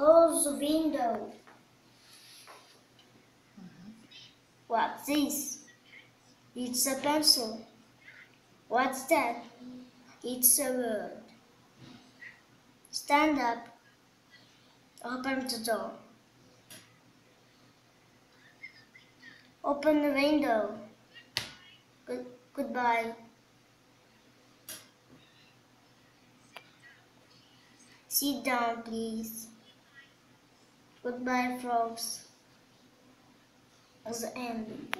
a window. What's this? It's a pencil. What's that? It's a word. Stand up. Open the door. Open the window. Good, goodbye. Sit down, please. Goodbye, frogs. As the end.